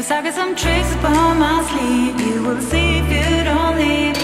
Cause I got some tricks up on my sleeve You will see if you don't leave.